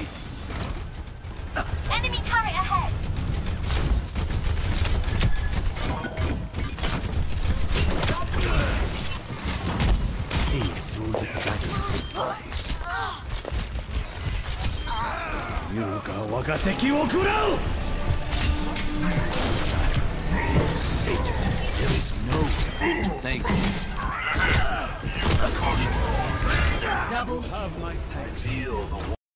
guidance. Enemy turret ahead. See through the dragon's eyes. 優が我が敵を食らう Sated, there is no Thank you. Double have my thanks.